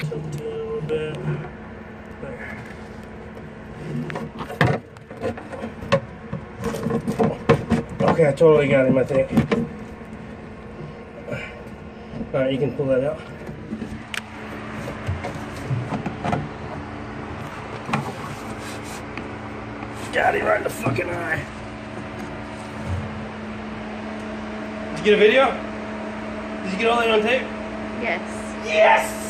A little bit. There. Okay, I totally got him, I think. Alright, you can pull that out. Got him right in the fucking eye. Did you get a video? Did you get all that on tape? Yes. Yes!